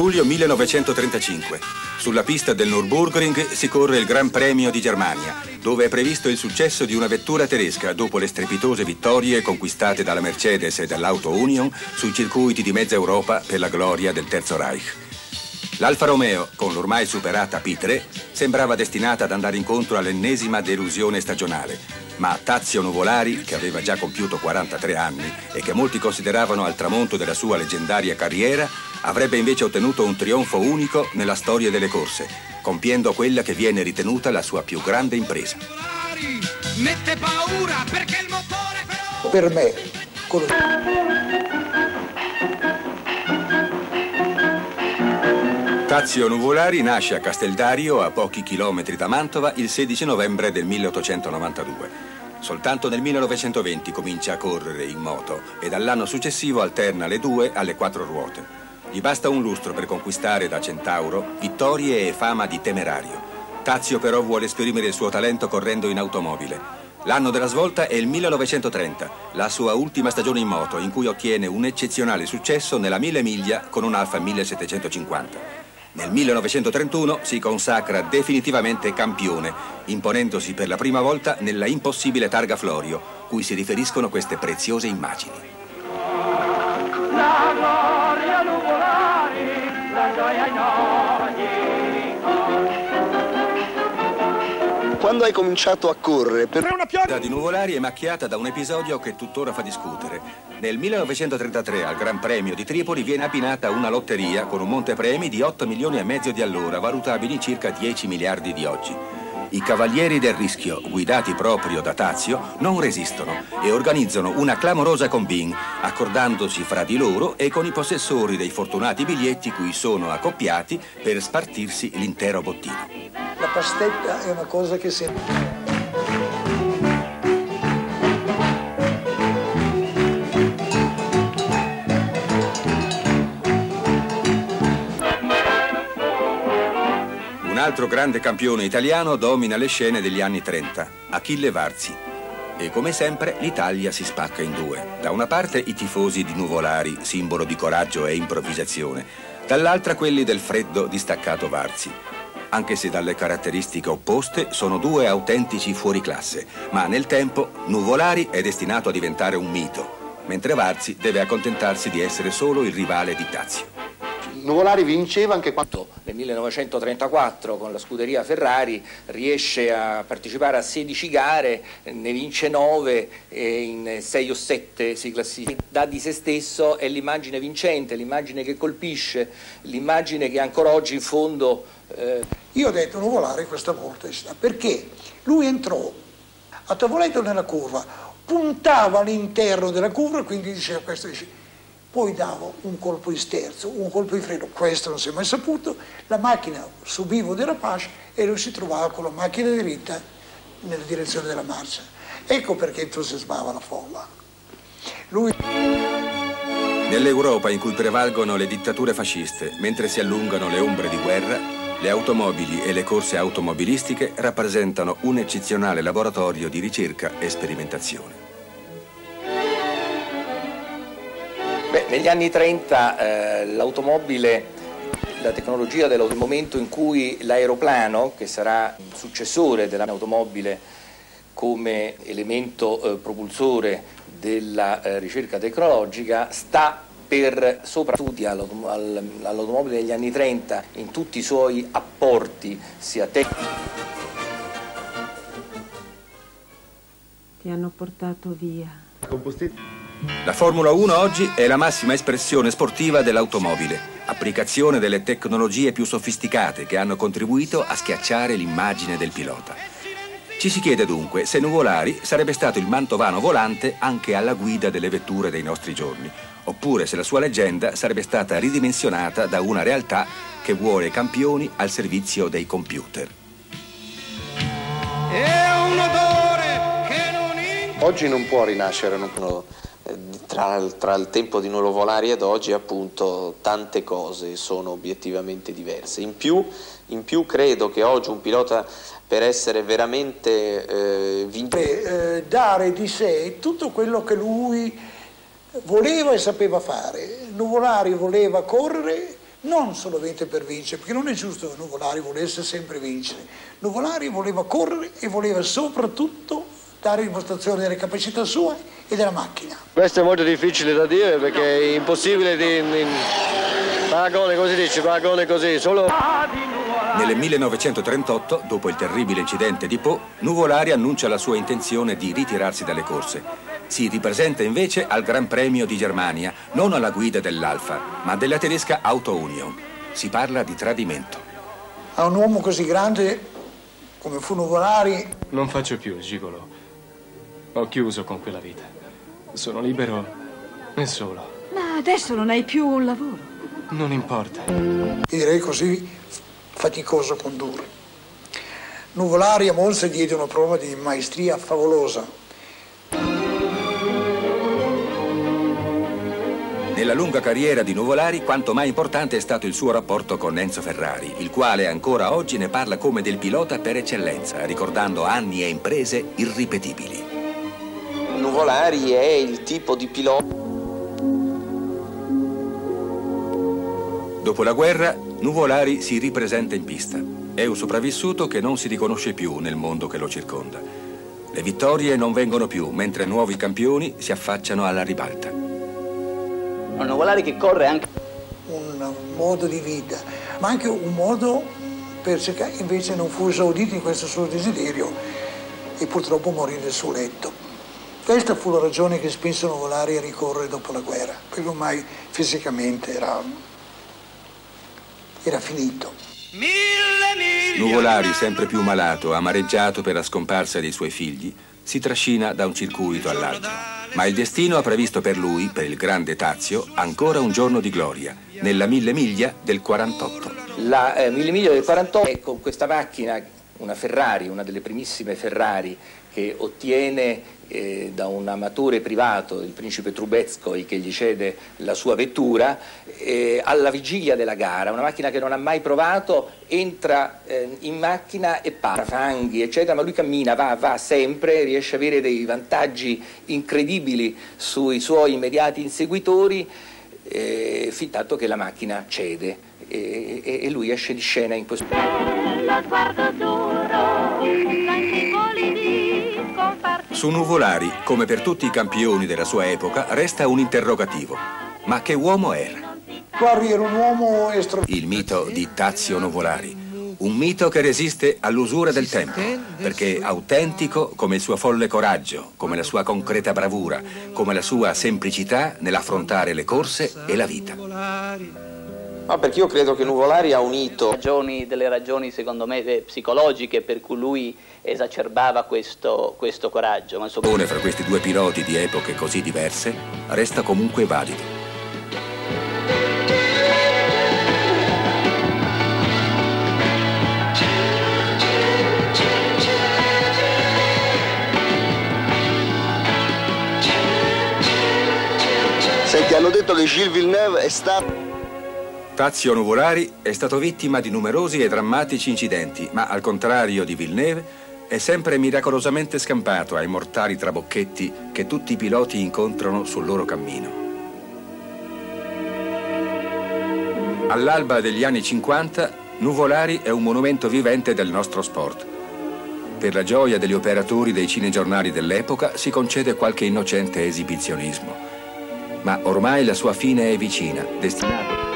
Luglio 1935. Sulla pista del Nürburgring si corre il Gran Premio di Germania, dove è previsto il successo di una vettura tedesca dopo le strepitose vittorie conquistate dalla Mercedes e dall'Auto Union sui circuiti di mezza Europa per la gloria del Terzo Reich. L'Alfa Romeo, con l'ormai superata P3, sembrava destinata ad andare incontro all'ennesima delusione stagionale, ma Tazio Nuvolari, che aveva già compiuto 43 anni e che molti consideravano al tramonto della sua leggendaria carriera, avrebbe invece ottenuto un trionfo unico nella storia delle corse, compiendo quella che viene ritenuta la sua più grande impresa. Mette paura perché il motore però... Per me, quello... Tazio Nuvolari nasce a Casteldario, a pochi chilometri da Mantova, il 16 novembre del 1892. Soltanto nel 1920 comincia a correre in moto e dall'anno successivo alterna le due alle quattro ruote. Gli basta un lustro per conquistare da centauro vittorie e fama di temerario. Tazio però vuole esprimere il suo talento correndo in automobile. L'anno della svolta è il 1930, la sua ultima stagione in moto, in cui ottiene un eccezionale successo nella mille miglia con un Alfa 1750. Nel 1931 si consacra definitivamente campione, imponendosi per la prima volta nella impossibile targa Florio, cui si riferiscono queste preziose immagini. Hai cominciato a correre per una pioggia di nuvolari è macchiata da un episodio che tuttora fa discutere. Nel 1933 al Gran Premio di Tripoli viene abbinata una lotteria con un montepremi di 8 milioni e mezzo di allora, valutabili in circa 10 miliardi di oggi. I cavalieri del rischio, guidati proprio da Tazio, non resistono e organizzano una clamorosa combin, accordandosi fra di loro e con i possessori dei fortunati biglietti cui sono accoppiati per spartirsi l'intero bottino. Pastetta è una cosa che sempre... altro grande campione italiano domina le scene degli anni 30, Achille Varzi. E come sempre l'Italia si spacca in due. Da una parte i tifosi di Nuvolari, simbolo di coraggio e improvvisazione, dall'altra quelli del freddo distaccato Varzi. Anche se dalle caratteristiche opposte sono due autentici fuoriclasse, ma nel tempo Nuvolari è destinato a diventare un mito, mentre Varzi deve accontentarsi di essere solo il rivale di Tazio. Nuvolari vinceva anche quando nel 1934 con la scuderia Ferrari riesce a partecipare a 16 gare, ne vince 9 e in 6 o 7 si classifica. Dà di se stesso è l'immagine vincente, l'immagine che colpisce, l'immagine che ancora oggi in fondo... Eh... Io ho detto Nuvolari questa volta perché lui entrò a tavoletto nella curva, puntava all'interno della curva, quindi diceva questo dice poi davo un colpo di sterzo, un colpo di freno, questo non si è mai saputo, la macchina subiva un derapage e lui si trovava con la macchina diritta nella direzione della marcia. Ecco perché entusiasmava la folla. Lui... Nell'Europa in cui prevalgono le dittature fasciste, mentre si allungano le ombre di guerra, le automobili e le corse automobilistiche rappresentano un eccezionale laboratorio di ricerca e sperimentazione. Negli anni 30 eh, l'automobile, la tecnologia del momento in cui l'aeroplano, che sarà successore dell'automobile come elemento eh, propulsore della eh, ricerca tecnologica, sta per soprattutto all'automobile degli anni 30 in tutti i suoi apporti sia tecnici. Ti hanno portato via. La Formula 1 oggi è la massima espressione sportiva dell'automobile, applicazione delle tecnologie più sofisticate che hanno contribuito a schiacciare l'immagine del pilota. Ci si chiede dunque se Nuvolari sarebbe stato il mantovano volante anche alla guida delle vetture dei nostri giorni, oppure se la sua leggenda sarebbe stata ridimensionata da una realtà che vuole campioni al servizio dei computer. Oggi non può rinascere, non può tra, tra, il tempo di Nolo Volari ed oggi appunto tante cose sono obiettivamente diverse. In più, in più credo che oggi un pilota per essere veramente eh, vincente... Eh, dare di sé tutto quello che lui voleva e sapeva fare. Nuvolari voleva correre non solamente per vincere, perché non è giusto che Nuvolari volesse sempre vincere. Nuvolari voleva correre e voleva soprattutto dare dimostrazione delle capacità sue e della macchina. Questo è molto difficile da dire perché è impossibile di... In paragone così dice, paragone così, solo... Nel 1938, dopo il terribile incidente di Po, Nuvolari annuncia la sua intenzione di ritirarsi dalle corse. Si ripresenta invece al Gran Premio di Germania, non alla guida dell'Alfa, ma della tedesca Auto Union. Si parla di tradimento. A un uomo così grande come fu Nuvolari... Non faccio più il gigolo. Ho chiuso con quella vita. Sono libero e solo. Ma adesso non hai più un lavoro. Non importa. direi così faticoso condurre. Nuvolari a Monza diede una prova di maestria favolosa. Nella lunga carriera di Nuvolari, quanto mai importante è stato il suo rapporto con Enzo Ferrari, il quale ancora oggi ne parla come del pilota per eccellenza, ricordando anni e imprese irripetibili. Nuvolari è il tipo di pilota Dopo la guerra, Nuvolari si ripresenta in pista. È un sopravvissuto che non si riconosce più nel mondo che lo circonda. Le vittorie non vengono più, mentre nuovi campioni si affacciano alla ribalta. Un Nuvolari che corre anche... Un modo di vita, ma anche un modo per cercare, invece non fu esaudito in questo suo desiderio e purtroppo morì nel suo letto. Questa fu la ragione che spinse Nuvolari a ricorrere dopo la guerra, perché ormai fisicamente era era finito. Nuvolari, sempre più malato, amareggiato per la scomparsa dei suoi figli, si trascina da un circuito all'altro. Ma il destino ha previsto per lui, per il grande Tazio, ancora un giorno di gloria, nella mille miglia del 48. La eh, mille miglia del 48 è con questa macchina, una Ferrari, una delle primissime Ferrari, che ottiene eh, da un amatore privato, il principe Trubetskoy, che gli cede la sua vettura, eh, alla vigilia della gara, una macchina che non ha mai provato, entra eh, in macchina e para fanghi, eccetera, ma lui cammina, va, va sempre, riesce ad avere dei vantaggi incredibili sui suoi immediati inseguitori, eh, fin tanto che la macchina cede e, e, e lui esce di scena in questo... Lo sguardo duro, su Nuvolari, come per tutti i campioni della sua epoca, resta un interrogativo. Ma che uomo era? Guardi, era un uomo estro... Il mito di Tazio Nuvolari. Un mito che resiste all'usura del tempo, perché autentico come il suo folle coraggio, come la sua concreta bravura, come la sua semplicità nell'affrontare le corse e la vita. No, perché io credo che Nuvolari ha unito ragioni, delle ragioni, secondo me, eh, psicologiche per cui lui esacerbava questo, questo coraggio. Ma il suo... fra questi due piloti di epoche così diverse resta comunque valido. Senti, hanno detto che Gilles Villeneuve è stato... Tazio Nuvolari è stato vittima di numerosi e drammatici incidenti, ma al contrario di Villeneuve è sempre miracolosamente scampato ai mortali trabocchetti che tutti i piloti incontrano sul loro cammino. All'alba degli anni 50, Nuvolari è un monumento vivente del nostro sport. Per la gioia degli operatori dei cinegiornali dell'epoca si concede qualche innocente esibizionismo. Ma ormai la sua fine è vicina, destinata...